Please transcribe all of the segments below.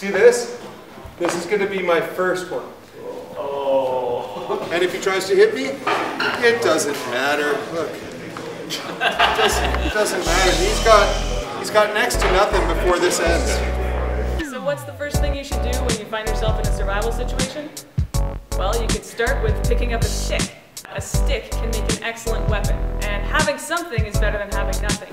See this? This is going to be my first one. Oh. And if he tries to hit me, it doesn't matter. Look. It doesn't, it doesn't matter. He's got, he's got next to nothing before this ends. So what's the first thing you should do when you find yourself in a survival situation? Well, you could start with picking up a stick. A stick can make an excellent weapon, and having something is better than having nothing.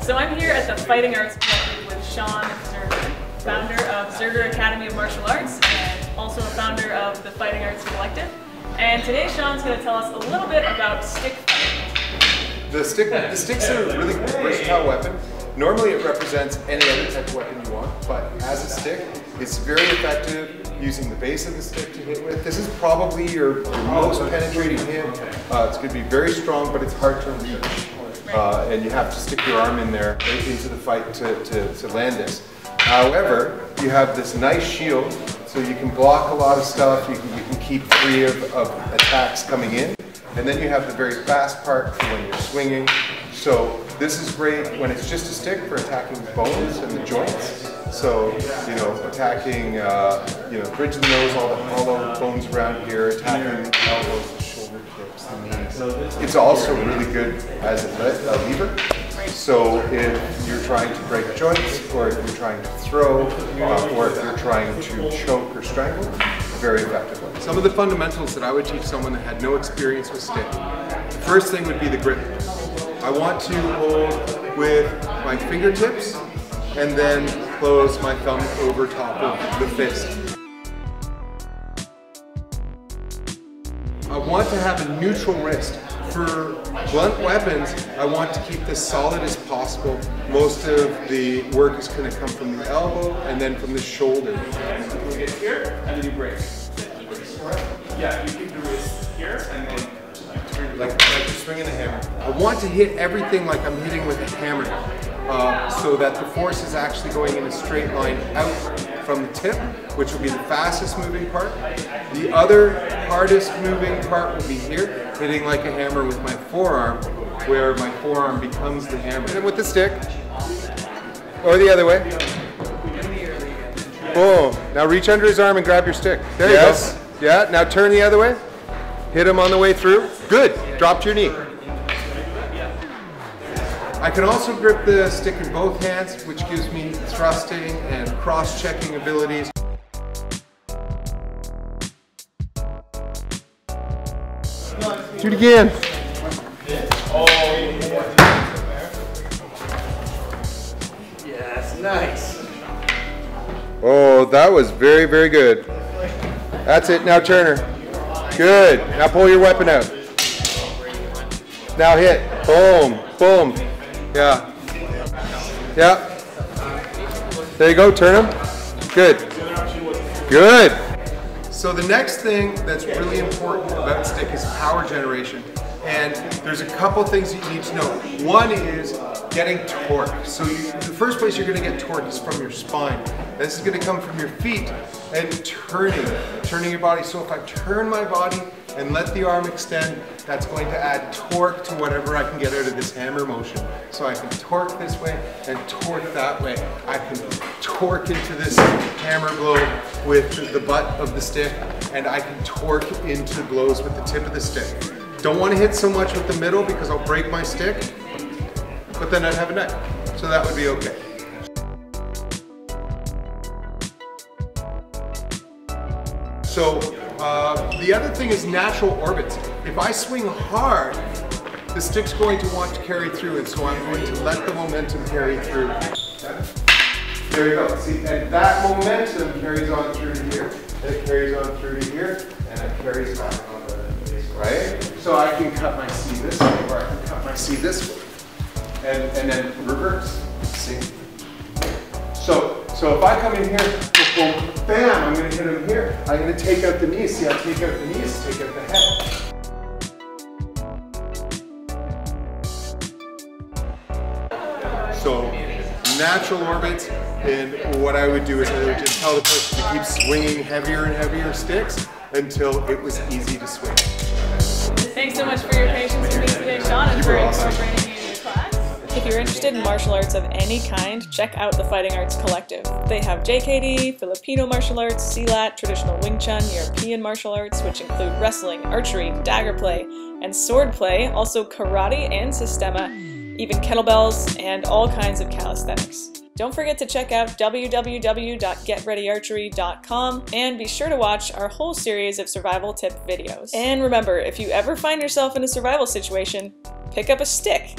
So I'm here at the Fighting Arts Collective with Sean Zerger, founder of Zerger Academy of Martial Arts, and also a founder of the Fighting Arts Collective. And today Sean's going to tell us a little bit about stick fighting. The stick, the stick's a really versatile weapon. Normally it represents any other type of weapon you want, but as a stick, it's very effective using the base of the stick to hit with. This is probably your, your most penetrating hit. Uh, it's going to be very strong, but it's hard to reach. Uh, and you have to stick your arm in there into the fight to, to, to land this. However, you have this nice shield, so you can block a lot of stuff, you can, you can keep free of, of attacks coming in. And then you have the very fast part for when you're swinging. So this is great when it's just a stick for attacking bones and the joints. So, you know, attacking, uh, you know, bridge of the nose, all the hollow bones around here, attacking elbows, the shoulder tips, the knees. It's also really good as a, lever. So if you're trying to break joints, or if you're trying to throw, uh, or if you're trying to choke or strangle, very effective. Some of the fundamentals that I would teach someone that had no experience with stick. The first thing would be the grip. I want to hold with my fingertips and then close my thumb over top of the fist. I want to have a neutral wrist. For blunt weapons, I want to keep this solid as possible. Most of the work is going to come from the elbow and then from the shoulder. You get here and then you break. Yeah, you keep the wrist here and then like, like swinging a hammer. I want to hit everything like I'm hitting with a hammer uh, so that the force is actually going in a straight line out from the tip, which will be the fastest moving part. The other hardest moving part will be here, hitting like a hammer with my forearm, where my forearm becomes the hammer. And with the stick, or the other way. Boom. Now reach under his arm and grab your stick. There yes. you go. Yeah, now turn the other way. Hit him on the way through. Good. Drop to your knee. I can also grip the stick in both hands, which gives me thrusting and cross-checking abilities. Do it again. Yes, nice. Oh, that was very, very good. That's it. Now Turner. Good. Now pull your weapon out. Now hit. Boom. Boom. Yeah. Yeah. There you go. Turn them. Good. Good. So the next thing that's really important about stick is power generation. And there's a couple things that you need to know. One is getting torque. So you, the first place you're gonna get torque is from your spine. This is gonna come from your feet and turning, turning your body. So if I turn my body and let the arm extend, that's going to add torque to whatever I can get out of this hammer motion. So I can torque this way and torque that way. I can torque into this hammer blow with the butt of the stick and I can torque into blows with the tip of the stick. Don't want to hit so much with the middle because I'll break my stick, but then I'd have a neck. So that would be okay. So uh, the other thing is natural orbits. If I swing hard, the stick's going to want to carry through, and so I'm going to let the momentum carry through. There you go. See, and that momentum carries on through to here, and it carries on through to here, and it carries back on the right? So I can cut my C this way, or I can cut my C this way, and and then reverse. See. So so if I come in here, boom, bam, I'm gonna hit him here. I'm gonna take out the knees. See, I take out the knees, take out the head. So natural orbits, and what I would do is I would just tell the person to keep swinging heavier and heavier sticks until it was easy to swing. Thanks so much for your patience with me today, Sean, and for awesome. incorporating me in your class. If you're interested in martial arts of any kind, check out the Fighting Arts Collective. They have JKD, Filipino martial arts, Silat, traditional Wing Chun, European martial arts, which include wrestling, archery, dagger play, and sword play, also karate and Systema, even kettlebells, and all kinds of calisthenics. Don't forget to check out www.getreadyarchery.com and be sure to watch our whole series of survival tip videos. And remember, if you ever find yourself in a survival situation, pick up a stick